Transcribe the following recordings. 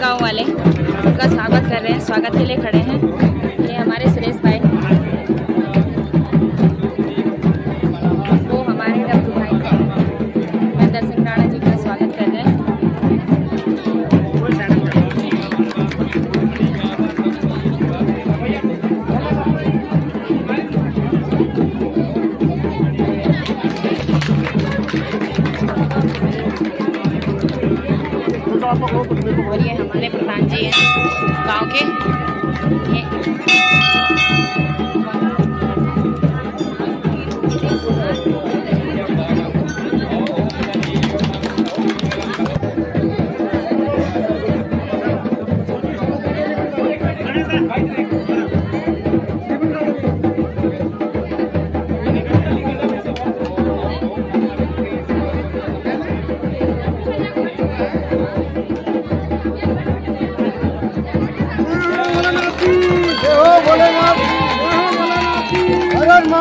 गाँव वाले उनका स्वागत कर रहे हैं, स्वागत के लिए खड़े हैं। ये हमारे सुरेश भाई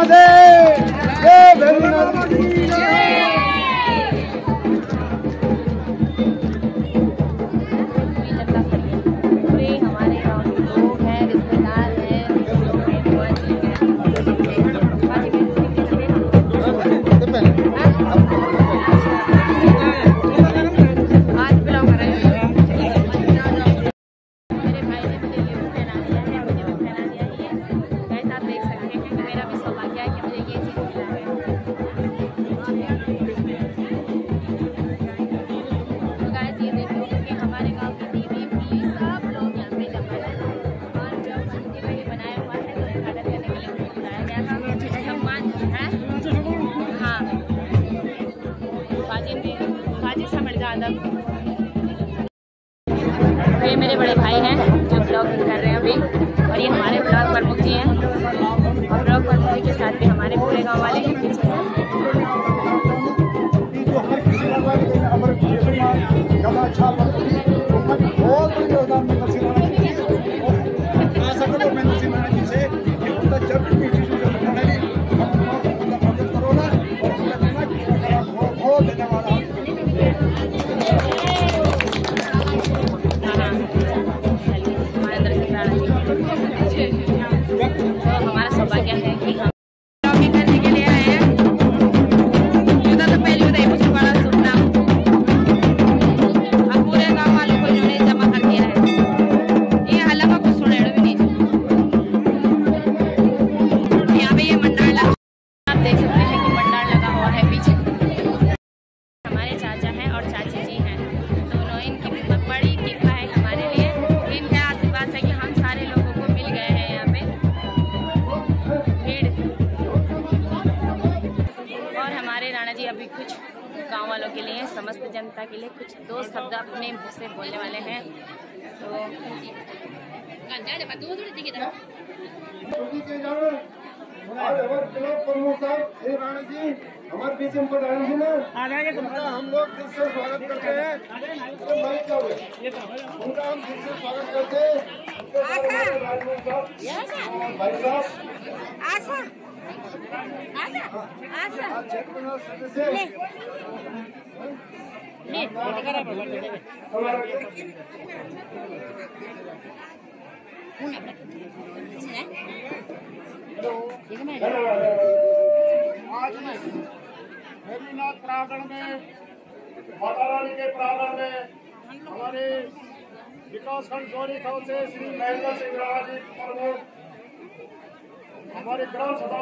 Radhe के लिए समस्त जनता के लिए कुछ दो शब्द अपने मुँह से बोलने वाले हैं। तो हमारे बीच जी ने उनका हम लोग दिल से स्वागत करते हैं तो? उनका हम दिल से। स्वागत करते हैं भाई साहब आशा आशा आशा में सदस्य आज प्रांगण में माता रानी के प्रांगण में हमारे विकास खंड जोड़ी से श्री महेंद्र सिंह राणा जी प्रमुख हमारे ग्राम सभा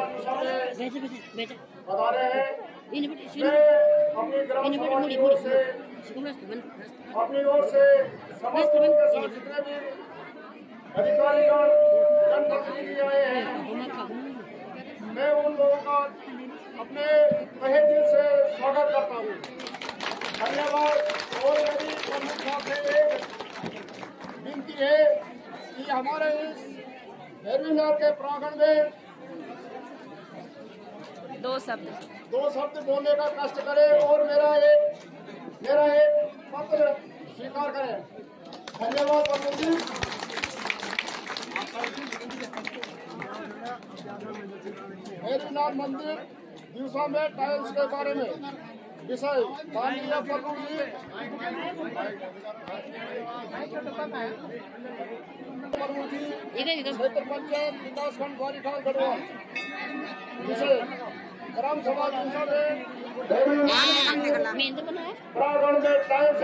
रहे हैं मैं अपनी ग्राम सभा की ओर से अपनी ओर से समस्त जितने भी अधिकारीगण जनप्रतिनिधि आए हैं मैं उन लोगों का अपने तहे दिल से स्वागत करता हूँ। धन्यवाद। और मेरी प्रमुख साहब से एक विनती है कि हमारे इस भैरवीनाथ के प्रांगण में दो शब्द। दो शब्द बोलने का कष्ट करें और मेरा एक मेरा एक पत्र स्वीकार करें। धन्यवाद प्रमुख जी। भैरवनाथ मंदिर दिवसा में टाइल्स के बारे में विषय। माननीय प्रभु जी क्षेत्र पंचायत विकास खंड गढ़वा। विषय। प्रांगण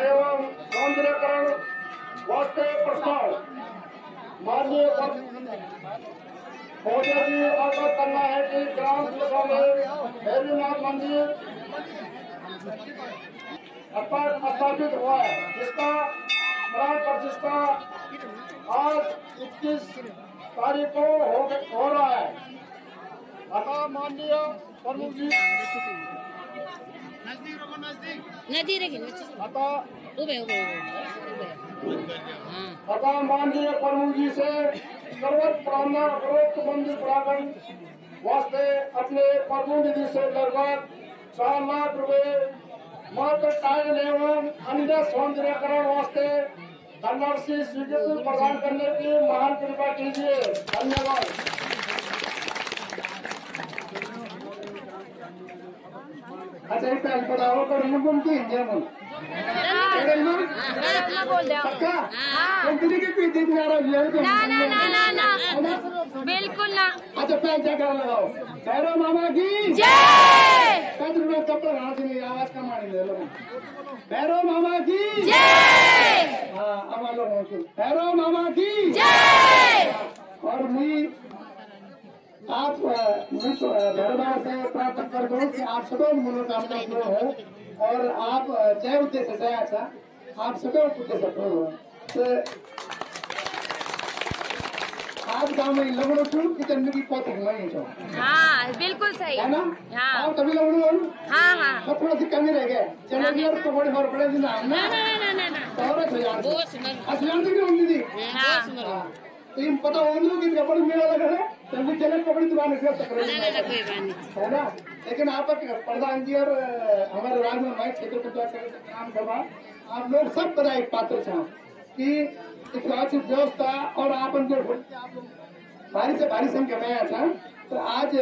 एवं सौंदर्यकरण वास्ते प्रस्ताव माननीय महोदय जी अवगत करना है कि ग्राम सभा में भैरवनाथ मंदिर स्थापित हुआ है जिसका प्राण प्रतिष्ठा आज इक्कीस तारीख को हो, रहा है अतः माननीय नदी रखी उबे उबे हाँ। जी से सर्वोच्च प्रार्थना उपरोक्त मंदिर प्रांगण वास्ते अपने प्रभु निधि से लगभग चार लाख रुपए मात्र टाइल एवं अन्य सौंदर्यकरण वास्ते धनराशि स्वीकृति प्रदान करने की महान कृपा कीजिए। धन्यवाद। अच्छा एक पहले बताओ तो रिंगुम की इंडिया बोल। पक्का? हाँ कंपनी के पीछे है ना ना ना ना ना। बिल्कुल ना। अच्छा पैर जगह लगाओ। भैरव मामा की जय! कद रुपये तक हाथ नहीं आवाज़ कम आने दे लोग भैरव मामा की जय! हाँ अब लोग भैरव मामा की जय! और मैं आप बाबा से प्रार्थना कर दूँ कि आप सबको मनोकामना पूर्ण हो और आप जय उद्देश्य से अच्छा आप सबको उद्देश्य पूर्ण हो। तो आज गाँव में लगड़ो छू की पौधे छो हाँ बिल्कुल सही। है ना? हाँ। और तभी लगड़ो हो? हाँ हाँ। थोड़ा सी कमी रह गया चलो और तो बड़े और बड़े दिन ना। ना ना ना ना तो और अच्छा असलाम दी हाँ हाँ। तो पता होंगे कि कपड़े मेला लगा है। भी चले कपड़ी दुकान है ना? लेकिन आप प्रधान जी और हमारे हमारे क्षेत्र ग्राम सभा आप लोग सब बधाई पात्र छा कि इतिहासिक व्यवस्था और आप जो आप लोग भारी से भारी संख्या में आया था तो आज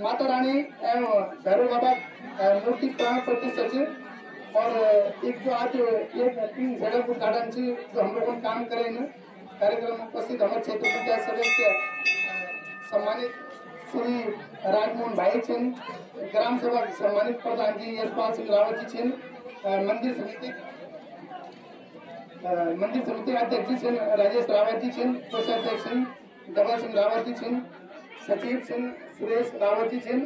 माता रानी एवं भैरव बाबा मूर्ति प्राण प्रतिष्ठा से और एक जो आज एक तीन सड़क उद्घाटन से जो हम लोगों काम करे कार्यक्रम उपस्थित हमारे क्षेत्र पंचायत सदस्य सम्मानित श्री राजमोहन भाई छिन, ग्राम सभा सम्मानित प्रधान जी यशपाल सिंह रावत जी छिन मंदिर समिति मंदिर समिति अध्यक्ष जी राजेश रावत जी छिन, कोषाध्यक्ष डबल सिंह रावत जी सचिव छिन, सुरेश रावत जी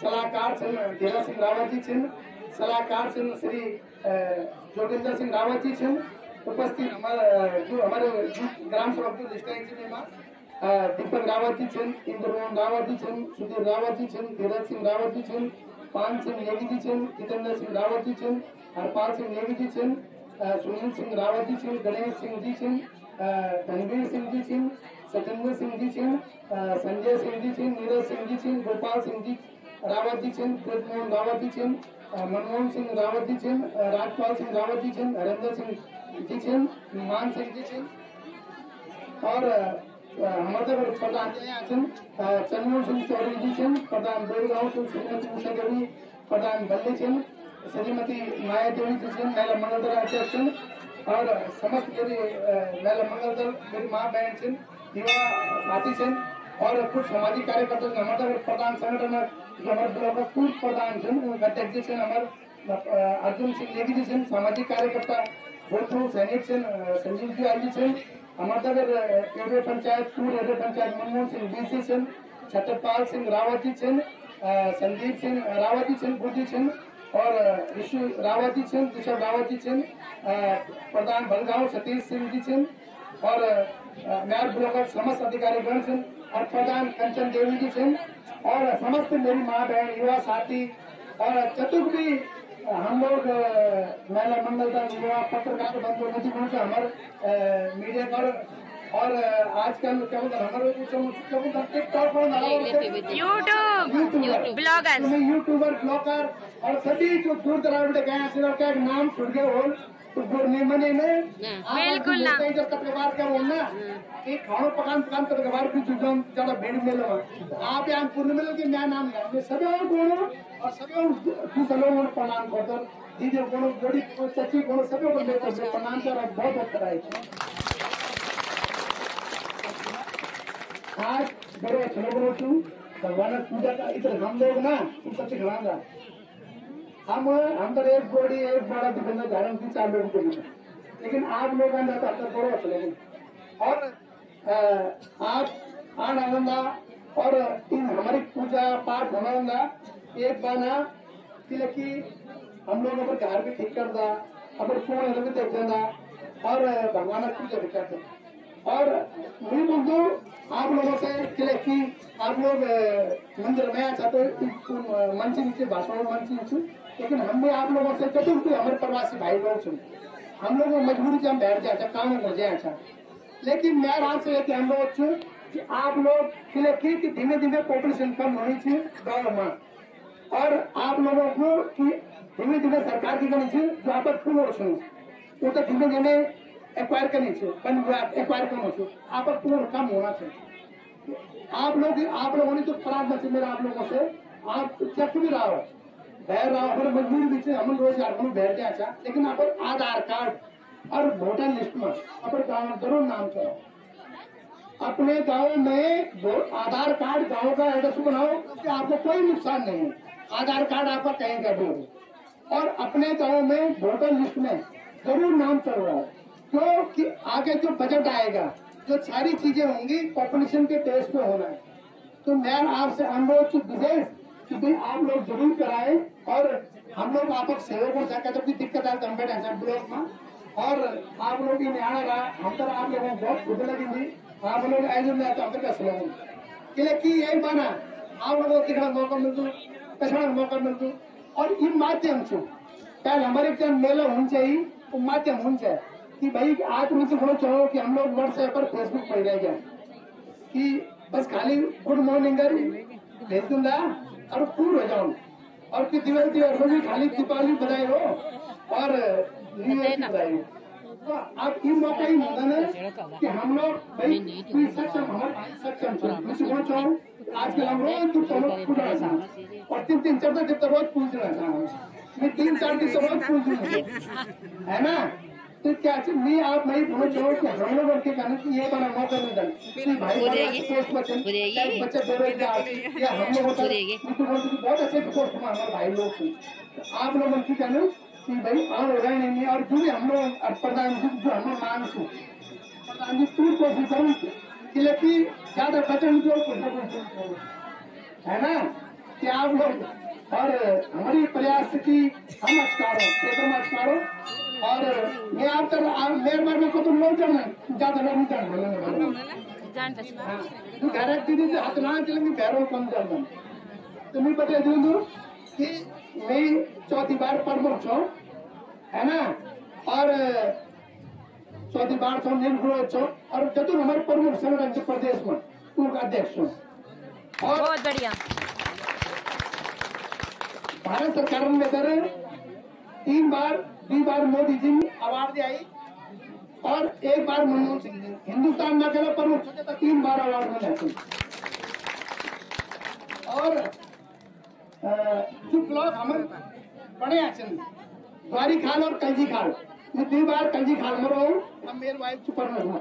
सलाहकार धीरज सिंह रावत जी सलाहकार श्री जोगिंदर सिंह रावत जी उपस्थित हमारे जो हमारे ग्राम सभा जी में अ, दीपक रावत छिन इंद्रमोहन रावत छिन सुधीर रावत छिन धीरज सिंह रावत छिन पान सिंह नेगी जी छिन जितेंद्र सिंह रावत छिन हरपाल सिंह नेगी जी छिन अ, सुनील सिंह रावत छिन गणेश सिंह जी छिन अ, धनवीर सिंह जी छिन सत्येंद्र सिंह जी छिन संजय सिंह जी छिन नीरज सिंह जी छिन गोपाल सिंह जी रावत छिन ब्रजमोहन रावत जी मनमोहन सिंह रावत छिन राजपाल सिंह रावत छिन हरेंद्र सिंह जी छिन मान सिंह जी छिन और अ, हमारे प्रधान जी हैं अ, चंद्रमोहन सिंह चौधरी जी प्रधान श्रीमती उषा देवी प्रधान बल्ली छिन श्रीमती माया देवी जी महिला मंगल दल अध्यक्ष और समस्त मेरी अ, महिला मंगल दल मेरी माँ बहन छिन युवा साथी छिन और कुछ सामाजिक कार्यकर्ता हमारे प्रधान संगठन जो हमारे ब्लॉक पूर्व प्रधान अध्यक्ष जी हमारे अर्जुन सिंह नेगी जी सामाजिक कार्यकर्ता भूतपूर्व सैनिक संजीव जी आजी छिन अमरनगर एरिया पंचायत पंचायत मनमोहन सिंह डीसी छिन छत्रपाल सिंह रावत जी छिन संदीप सिंह रावत जी छिन गुरजी और ऋषि रावत जी छिन किशोर रावत अ, प्रधान भलगांव सतीश सिंह जी छिन और मेयर ब्लॉक समस्त अधिकारी गण छिन और प्रधान कंचन देवी जी छिन और समस्त मेरी माँ बहन युवा साथी और चतुर्थी हम लोग महिला मंडल का युवा पत्रकार बंद नजीक से हमारे मीडिया पर और आजकल क्या बोलते हैं हमारे क्या बोलते हैं टिकटॉक और YouTube YouTuber blogger YouTuber blogger और सभी जो दूर दराज में गए हैं सिर्फ़ क्या नाम छुट गए हो तो गुड़ नहीं बने ने। ना। बिल्कुल ना। जब तक व्यवहार क्या बोलना कि खानो पकान पकान तक व्यवहार भी जो ज़्यादा भीड़ मिलो आप यहाँ पूर्ण मिलो कि मैं नाम है मैं सभी और कोनो और सभी और दूसरे लोगों को प्रणाम करता दीदी कोनो बड़ी चाची कोनो सभी को लेकर से प्रणाम कर और बहुत बहुत कराई आज बड़े अच्छे लोग भगवान की पूजा का इधर हम लोग ना उनका सिखलाऊँगा हम हम तो एक गोड़ी, एक दुकान धारण की चार लोगों लेकिन आप लोग अंदर तो अंदर बड़ो अच्छे लेकिन और आप आन आनंदा, और इन हमारी पूजा पाठ होना एक बाना कि हम लोग अगर घर भी ठीक कर दा फ़ोन भी देख देना और भगवान की पूजा भी करते और मैं बंधु आप लोगों से कि कि, आप लोग मंदिर में अच्छा तो मन से नीचे भाषण से नीचे लेकिन हम भी आप लोगों से चतुर्थ हमारे प्रवासी भाई लोग सुन हम लोग मजबूरी से हम बैठ जाए काम हो जाए लेकिन मैं आपसे ये कहना चाहूँ कि आप लोग के लिए की कि धीमे धीमे पॉपुलेशन कम होनी चाहिए गाँव में। और आप लोगों को कि धीमे धीमे सरकार की करनी चाहिए जो आप पूर्ण सुनो वो तो धीमे धीमे एक्वायर करनी चाहिए बन एक्वायर करना चाहिए आप पूर्ण कम होना चाहिए। आप लोग आप लोगों ने तो प्रार्थना से मेरा आप लोगों से, आप चक भी रहा। हो बैर रहा हो मजबूरी भी से हम रोज़गार हम जाए अच्छा लेकिन आप आधार कार्ड और वोटर लिस्ट में अपने गाँव ज़रूर नाम करो अपने गाँव में आधार कार्ड गाँव का एड्रेस बनाओ कि आपको कोई नुकसान नहीं है। आधार कार्ड आपका कहीं का भी और अपने गाँव में वोटर लिस्ट में ज़रूर नाम करवाओ क्योंकि आगे जो बजट आएगा, जो सारी चीज़ें होंगी पॉपुलेशन के टेस्ट पे होना है। तो मैं आपसे अनुरोध की विशेष कि भाई आप लोग ज़रूर कराएँ और हम लोग आप सेवक हो सके तो कोई दिक्कत है कंपेट है ब्लॉक में और आप लोग इन आना रहा, हम तो आप लोगों को बहुत खुद लगेंगी। आप लोग ऐसे में तो अंदर कैसे लोग इसलिए कि यही बना, आप लोगों को दिखना मौका मिलतु पछाड़ मौका मिलतु और इन माध्यम से, पहले हमारे क्या मेला होना चाहिए, वो माध्यम होना चाहिए। कि भाई, आज मुझसे बोलो चाहो कि हम लोग व्हाट्सएप पर फेसबुक पर रह जाए। कि बस खाली गुड मॉर्निंग भेज दूँगा और पूर्ण हो जाऊँ। और कि दिवस दिवस भी खाली दीपावली बधाई हो, और न्यू ईयर बधाई हो तो अब ये मौका ही होगा ना कि हम लोग, भाई, कोई सक्षम हमारे सक्षम छो मुझे बोल चाहो आजकल हम रोज तो चलो पूजा रहा और तीन तीन चार दिन तक रोज पूज रहा था मैं तीन चार दिन तो रोज पूज रहा है ना? तो क्या चीज़ मैं आप नहीं बोल चाहो कि हम लोग के कारण कि ये बड़ा मौका नहीं दल कि भाई। पोस्ट बच्चे बेरोजगार या हम लोग बहुत अच्छे पोस्ट में हमारे भाई लोग तो आप लोगों की कहना कि भाई और हो रहे नहीं और जो भी हम लोग प्रधान जी जो हम लोग मांग छू प्रधान जी पूरी कोशिश करूँ कि लेकिन ज़्यादा बचन जो है ना? कि आप लोग और हमारी प्रयास की हम अच्छारो क्षेत्र में अच्छारो और मैं आप तर मेरे बार में को तुम लोग चढ़ना ज़्यादा लोग नहीं जान। पहचान तू घर दीदी से हाथ ना चलेंगे पैरों कम चढ़ना तो मैं बता दूँ दूँ कि मैं चौथी बार प्रमुख छो है ना? और चौथी बार छो निर्गुण छो और चतुर हमारे प्रमुख संगठन प्रदेश में पूर्व अध्यक्ष और बहुत बढ़िया। भारत सरकार ने सर तीन बार दी बार मोदी जी अवार्ड दिया और एक बार मनमोहन सिंह जी हिंदुस्तान में अकेला प्रमुख सोचे तो तीन बार अवार्ड मिला और जो ब्लॉक हमारे बड़े आचरण द्वारी खाल और कलजी खाल मैं तीन बार कलजी खाल में रहा हूँ, अब मेरे वाइफ सुपर में हूँ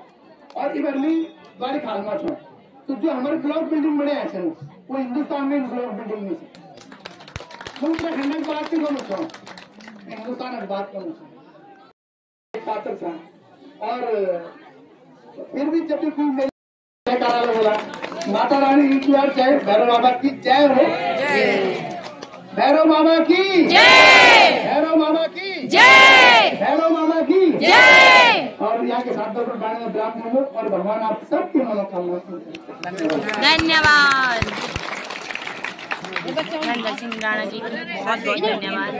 और इधर मैं द्वारी खाल में छूँ तो जो हमारे ब्लॉक बिल्डिंग बड़े आचरण वो हिंदुस्तान में ब्लॉक बिल्डिंग में से उत्तराखंड की बात क्यों करूँ हिंदुस्तान की बात करूँ छो पात्र था और फिर भी जब भी कोई बोला माता रानी की बार जय भैरव बाबा की जय हो भैरव बाबा की जय भैरव बाबा की जय भैरव बाबा की जय और यहाँ के साथ ब्राह्मण और भगवान आप सबकी मनोकामना धन्यवाद। सिंह राणा जी बहुत बहुत धन्यवाद।